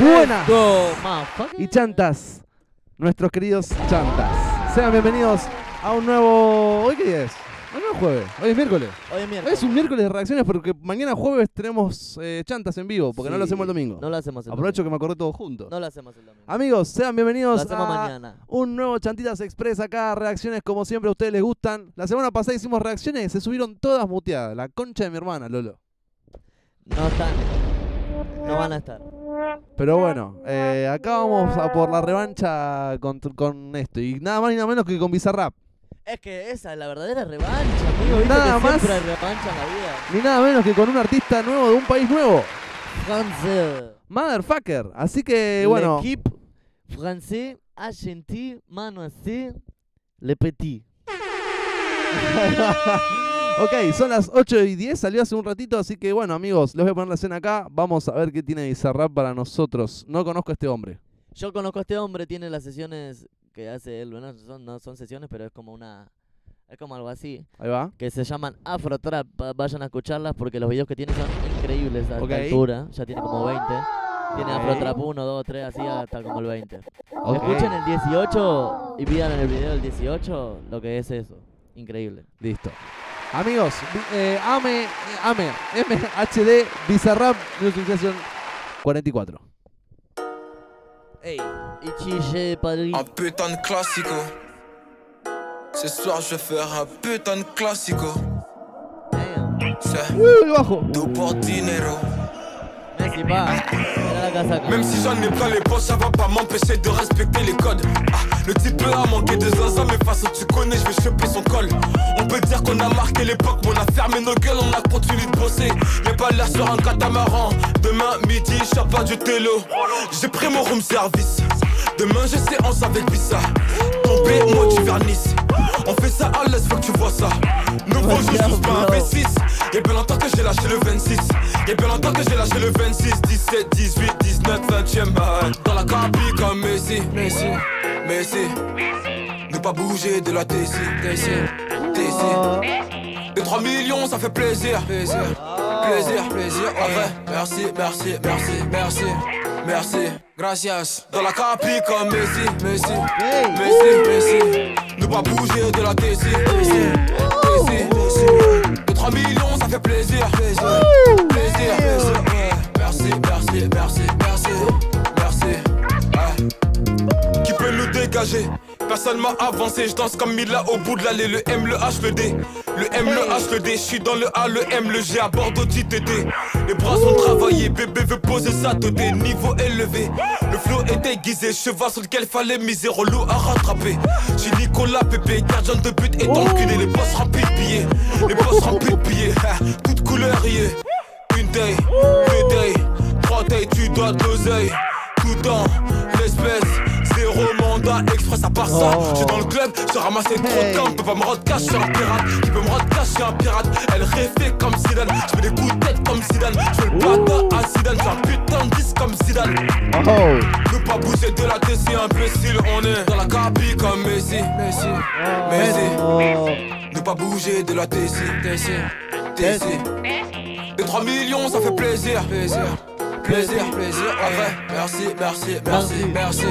Buenas Go, motherfucker. y chantas, nuestros queridos chantas. Sean bienvenidos a un nuevo. ¿Hoy qué día es? Un nuevo jueves. Hoy es miércoles. Hoy es Hoy miércoles. es un miércoles de reacciones porque mañana jueves tenemos eh, chantas en vivo porque no lo hacemos el domingo. No lo hacemos el Aprovecho que me acordé todo junto. No lo hacemos el domingo. Amigos, sean bienvenidos a mañana. un nuevo Chantitas Express acá. Reacciones como siempre a ustedes les gustan. La semana pasada hicimos reacciones y se subieron todas muteadas. La concha de mi hermana, Lolo. No están. No van a estar. Pero bueno, eh, acá vamos a por la revancha con, con esto. Y nada más ni nada menos que con Bizarrap. Es que esa es la verdadera revancha, amigo. Viste Nada que más. hay revancha en la vida. Ni nada menos que con un artista nuevo de un país nuevo. Francés. Motherfucker. Así que bueno. L'équipe français, argentin, mano así, le petit. ok, son las 8 y 10, salió hace un ratito, así que bueno amigos, les voy a poner la escena acá, vamos a ver qué tiene Bizarrap para nosotros. No conozco a este hombre. Yo conozco a este hombre, tiene las sesiones que hace él. Bueno, son, no son sesiones, pero es como una. Es como algo así. Ahí va. Que se llaman Afro Trap. Va- Vayan a escucharlas porque los videos que tiene son increíbles a Ok. esta altura. Ya tiene como 20. Tiene Ok. Afro Trap 1, 2, 3, así hasta como el 20. Ok. Escuchen el 18 y pidan en el video del 18 lo que es eso. Increíble. Listo. Amigos, eh, AME, eh, AME, MHD, Bizarrap, Music Session 44. Hey, Ichi Padri. Un putain de classico. Ce soir je vais faire un putain de classico. Damn. C'est Uy, el bajo. tout pour dinero. Messi va. Même si j'en ai plein les poches, ça va pas m'empêcher de respecter les codes. Ah, le type là a manqué de zinzin, mais façon tu connais, je vais choper son col. On peut dire qu'on a marqué l'époque, mais on a fermé nos gueules, on a continué de bosser. Y'a pas l'air sur un catamaran. Demain midi, je pas du télo. J'ai pris mon room service. Demain j'ai séance avec Bissa. Tombé, moi du vernis. On fait ça à l'aise, faut que tu vois ça. Nouveau jeu, je pas un V6. Y'a bien longtemps que j'ai lâché le 26. Y'a bien longtemps que j'ai lâché le 26, 17, 18, 19, 20ème balle. Dans la cabine comme Messi, Messi, Messi. Ne pas bouger de la TC, TC, TC. De 3 millions, ça fait plaisir, plaisir, plaisir, plaisir. En vrai, merci, merci, merci, merci, merci. Gracias. Dans la cabine comme Messi, Messi, Messi, Messi. Ne pas bouger de la TC, TC. De 3 millions, ça fait plaisir, plaisir, plaisir, merci, merci, merci. Personne m'a avancé, je danse comme Mila au bout de l'allée, le M, le H, le D. Le M, le H, le D, je suis dans le A, le M, le G à Bordeaux, TTD. Les bras sont travaillés, bébé veut poser sa tête, niveau élevé. Le flow est aiguisé, cheval sur lequel fallait miser, relou à rattraper. J'ai Nicolas Pépé, gardien de but et enculé, les boss remplis de billets. Les boss remplis de billets, toutes couleurs, yeah. Une day, ça. Oh. J'suis dans le club, j'ai ramassé trop de peut pas me rendre cash, j'suis un pirate. Qui peut me rendre cash, j'suis un pirate. Elle réfait comme Zidane, j'fais des coups de tête comme Zidane. J'fais le bata à Zidane, j'ai un putain de disque comme Zidane. Oh. Ne pas bouger de la DC, imbécile, on est dans la cabine comme Messi, Messi, Messi. Oh. Ne pas bouger de la TC, TC, TC. De 3 millions, ça fait plaisir, plaisir, plaisir, plaisir. En vrai, merci, merci, merci, merci,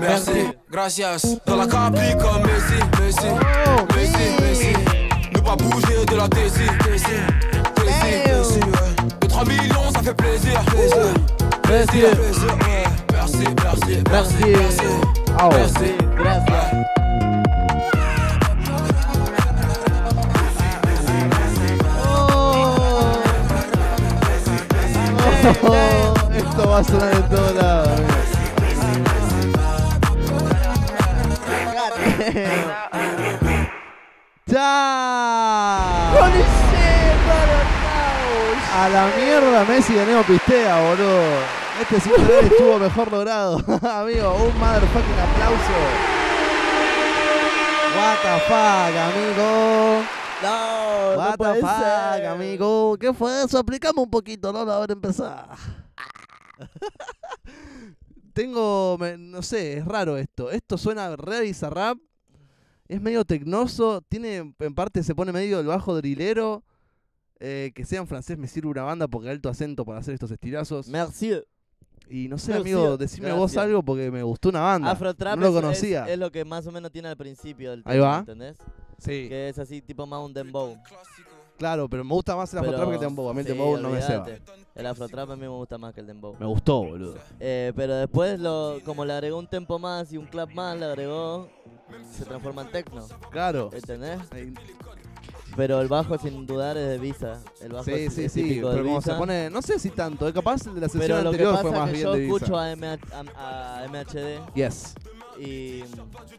merci. Gracias. Dans la cabine comme Messi, Messi, Messi, Messi. Ne pas bouger de la TC, TC. ouais. De 3 millions, ça fait plaisir, plaisir, plaisir, plaisir. Merci, merci, merci, Merci. merci. Oh. Merci. Gracias. Oh, esto va a sonar en todos lados. ¡Chao! A la mierda Messi de Neo Pistea, boludo. Este sin querer estuvo mejor logrado. Amigo, un motherfucking aplauso. What the fuck, amigo. No, no What the puede fuck, ser. amigo. ¿Qué fue eso? Aplicame un poquito, ¿no? A ver, empezar. Tengo, me- no sé, es raro esto. Esto suena re bizarrap. Es medio tecnoso. Tiene, en parte se pone medio el bajo drilero. Eh, que sea en francés me sirve una banda porque alto acento para hacer estos estilazos. Merci. Y no sé, Merci, amigo, decime vos algo porque me gustó una banda. Afro Trap no lo es, conocía. es lo que más o menos tiene al principio del Ahí tema, va. ¿entendés? sí, Que es así tipo más un dembow. claro, pero me gusta más el afrotrap que el dembow. A mí el dembow no me ceba. El Afro Trap a mí me gusta más que el dembow. Me gustó, boludo. Eh, pero después, lo, como le agregó un tempo más y un clap más, le agregó. Se transforma en techno, Claro. ¿entendés? Ahí- Pero el bajo, sin dudar, es de Visa. El bajo Sí, es, sí, es sí. Pero de como Visa. se pone, no sé si tanto. eh, Capaz el de la sesión Pero lo que anterior pasa fue más es que bien yo de Visa. escucho a, MH a- a MHD Yes. y,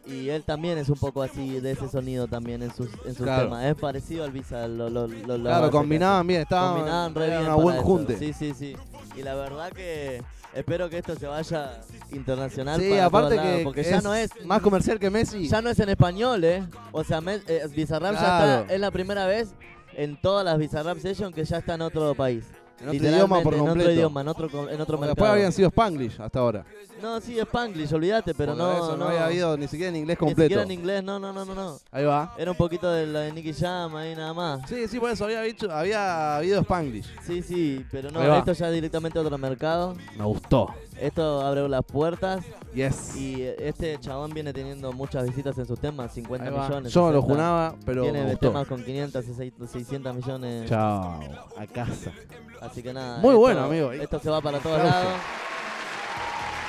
y él también es un poco así de ese sonido también en sus, en sus Claro. temas. Es parecido al Visa. Lo, lo, lo- la Claro, que combinaban bien. Estaban, Combinaban re era bien una buen junte. Sí, sí, sí. Y la verdad que espero que esto se vaya internacional Sí, para aparte que porque ya no es más comercial que Messi. ya no es en español, ¿eh? O sea, me, eh, Bizarrap ya está, es la primera vez en todas las Bizarrap Sessions que ya está en otro país. En otro idioma por Literalmente, En completo. otro idioma, en otro, en otro mercado. después habían sido Spanglish hasta ahora. No, sí, Spanglish, olvídate, pero Porque no, eso no, no, había habido ni siquiera en inglés ni completo. siquiera en inglés, no, no, no, no, no. Ahí va. Era un poquito de la de Nicky Jam ahí nada más. Sí, sí, por eso había, dicho, había habido Spanglish. Sí, sí, pero no, esto ya directamente a otro mercado. Me gustó. Esto abre las puertas Yes. y este chabón viene teniendo muchas visitas en sus temas, 50 Ahí va. millones. Yo no lo 60. junaba, pero me Tiene gustó. temas con 500, 600 millones. Chao. A casa. Así que nada. Muy esto- bueno, amigo. Esto se va para todos lados.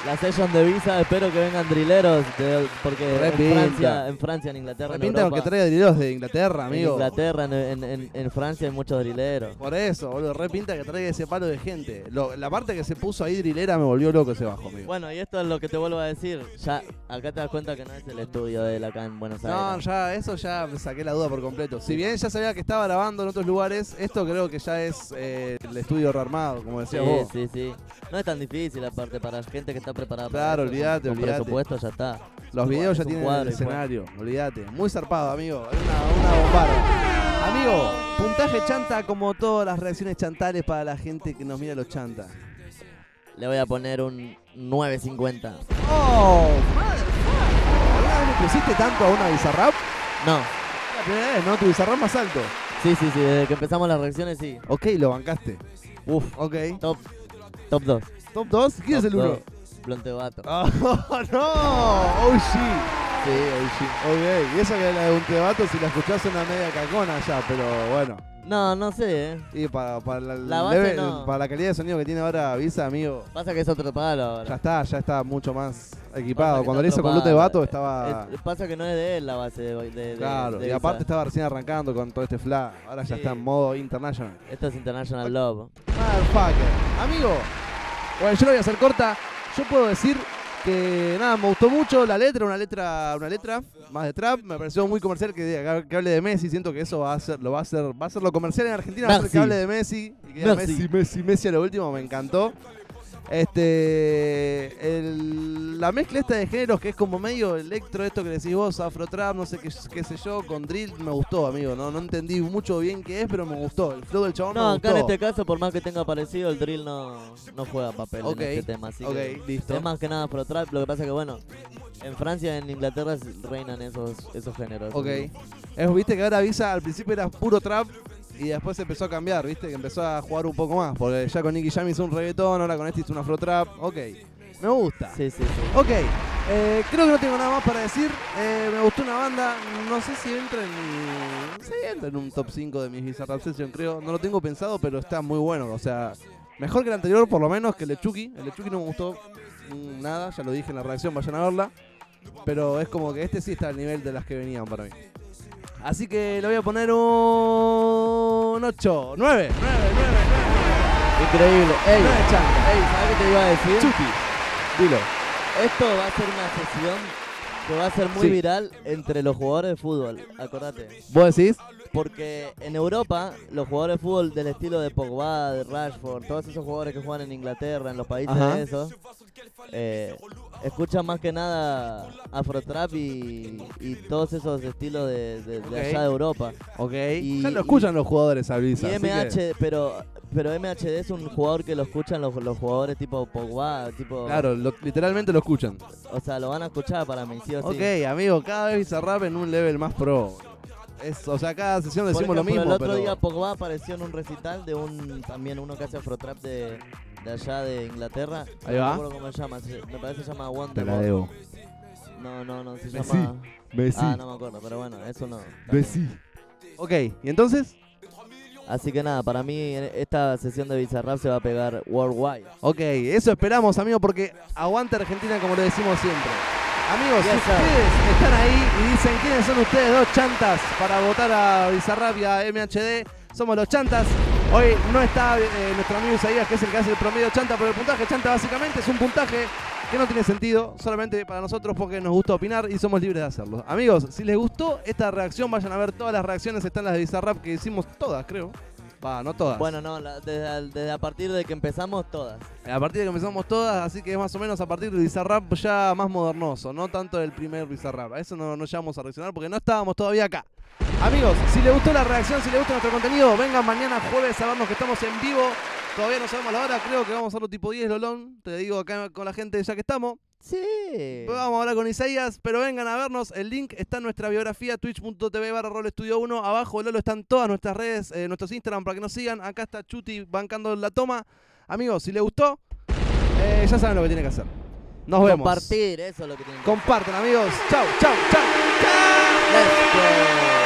La session de Visa, espero que vengan drileros, de- porque en. Francia, en Francia, en Inglaterra, en Repinta Europa, que traiga drileros de Inglaterra, en amigo. Inglaterra, en, en- en- en Francia hay muchos drileros. Por eso, boludo. Repinta que traiga ese palo de gente. Lo- la parte que se puso ahí drilera me volvió loco ese bajo, amigo. Bueno, y esto es lo que te vuelvo a decir. Ya, acá te das cuenta que no es el estudio de él acá en Buenos No, Aires. ya, eso ya me saqué la duda por completo. Si bien ya sabía que estaba grabando en otros lugares, esto creo que ya es eh, el estudio rearmado, como sí, decías vos. sí, sí. No es tan difícil aparte para gente que está preparada para Claro, esto, olvídate, con olvídate. presupuesto ya está. Los videos ya tienen cuadro el escenario, olvídate. Muy zarpado, amigo. Es una, una. Amigo, puntaje chanta como todas las reacciones chantales para la gente que nos mira los chantas. Le voy a poner un 9.50. ¡Oh! ¡Madre ¿Alguna vez le pusiste tanto a una bizarrap? No, La primera vez, ¿no? Tu bizarrap más alto. sí, sí, sí, desde que empezamos las reacciones sí. Ok, lo bancaste. Uf, Ok. top, top 2. Top 2, ¿quién es el 1? Blonte Vato. ¡Oh, no! ¡Oh! Sí, sí. Ok, y eso que la de un tebato, si la escuchás una media cacona ya, pero bueno. No, no sé, eh. Y para, para, la, La base leve- no. para la calidad de sonido que tiene ahora Visa, amigo, Pasa que es otro palo ahora. ya está, ya está mucho más Pasa equipado. que Cuando está le hizo con Lute. Vato estaba... Es- pasa que no es de él la base de, de- de- Claro, de y aparte estaba recién arrancando con todo este fla. Ahora ya Sí. está en modo international. Esto es International Love. Motherfucker. Amigo, bueno, yo lo voy a hacer corta. Yo puedo decir que nada, me gustó mucho la letra, una letra, una letra más de trap. Me pareció muy comercial que, que hable de Messi. Siento que eso va a ser, lo va a hacer, va a ser lo comercial en Argentina, va a ser que hable de Messi. Y que Messi. Messi, Messi, Messi a lo último, me encantó. Este, el- la mezcla esta de géneros que es como medio electro, esto que decís vos, afro trap, no sé qué, qué sé yo, con drill, me gustó, amigo. No, no entendí mucho bien qué es, pero me gustó. El flow del chabón No, me acá en gustó. este caso, por más que tenga parecido, el drill no, no juega papel en este tema. Así ok, que listo. es más que nada pro trap. Lo que pasa que, bueno, en Francia y en Inglaterra reinan esos, esos géneros. Ok. así. Es, viste que ahora Visa al principio era puro trap y después empezó a cambiar, viste, que empezó a jugar un poco más. Porque ya con Nicky Jam hizo un reggaetón, ahora con este hizo un afro trap. Ok, me gusta. Sí, sí, sí. Ok, eh, creo que no tengo nada más para decir. Eh, me gustó una banda, no sé si entra en mi... Sí, entra en un top 5 de mis Bizarrap Session, creo. No lo tengo pensado, pero está muy bueno. O sea, mejor que el anterior, por lo menos, que el de Chucky. El de Chucky no me gustó nada, ya lo dije en la reacción, vayan a verla. Pero es como que este sí está al nivel de las que venían para mí. Así que le voy a poner un 8, 9, 9, 9, 9. Increíble. Ey, 9 chanta. ey, ¿sabes qué te iba a decir? Chucky, dilo. Esto va a ser una sesión que va a ser muy Sí. viral entre los jugadores de fútbol. Acordate. ¿Vos decís? Porque en Europa, los jugadores de fútbol del estilo de Pogba, de Rashford, todos esos jugadores que juegan en Inglaterra, en los países Ajá. de esos, eh, escuchan más que nada Afrotrap y, y todos esos estilos de, de- de Ok. allá de Europa. Ok. Y- ya lo escuchan los jugadores a y que- MH, pero pero MHD es un jugador que lo escuchan los, los jugadores tipo Pogba, tipo... Claro, lo- literalmente lo escuchan. O sea, lo van a escuchar para mí, sí o sí. Ok, amigo, cada vez Bizarrap en un level más pro. Es, o sea, cada sesión decimos lo ejemplo, mismo. El otro pero- día Pogba apareció en un recital de un también uno que hace afrotrap de, de allá de Inglaterra. Ahí no va. me acuerdo cómo se llama, me parece que se llama Te Wonder. la debo. No, no, no, se llama. Ah, no me acuerdo, pero bueno, eso no. Messi. Ok, ¿y entonces? Así que nada, para mí esta sesión de Bizarrap se va a pegar worldwide. Ok, eso esperamos, amigo, porque aguante Argentina como lo decimos siempre. Amigos, si Yes, sir. ustedes están ahí y dicen quiénes son ustedes dos chantas para votar a Bizarrap y a MHD, somos los chantas. Hoy no está eh, nuestro amigo Isaías, que es el que hace el promedio chanta, pero el puntaje chanta básicamente es un puntaje que no tiene sentido, solamente para nosotros porque nos gusta opinar y somos libres de hacerlo. Amigos, si les gustó esta reacción, vayan a ver todas las reacciones, están las de Bizarrap que hicimos todas, creo. Va, no todas. Bueno, no, la- desde, a partir de que empezamos todas. A partir de que empezamos todas, así que es más o menos a partir del Bizarrap ya más modernoso, no tanto del primer Bizarrap. A eso no, no llegamos a reaccionar porque no estábamos todavía acá. Amigos, si les gustó la reacción, si les gusta nuestro contenido, vengan mañana jueves a vernos que estamos en vivo. Todavía no sabemos la hora, creo que vamos a hacerlo tipo 10, Lolón. Te digo acá con la gente ya que estamos. Sí. Vamos a hablar con Isaías, pero vengan a vernos. El link está en nuestra biografía, twitch.tv barra Rol Studio 1. Abajo, Lolo, están todas nuestras redes, eh, nuestros Instagram para que nos sigan. Acá está Chuti bancando la toma. Amigos, si les gustó, eh, ya saben lo que tienen que hacer. Nos vemos. Compartir, eso es lo que tienen que Compartan, amigos. Chau, chau, chau, chau.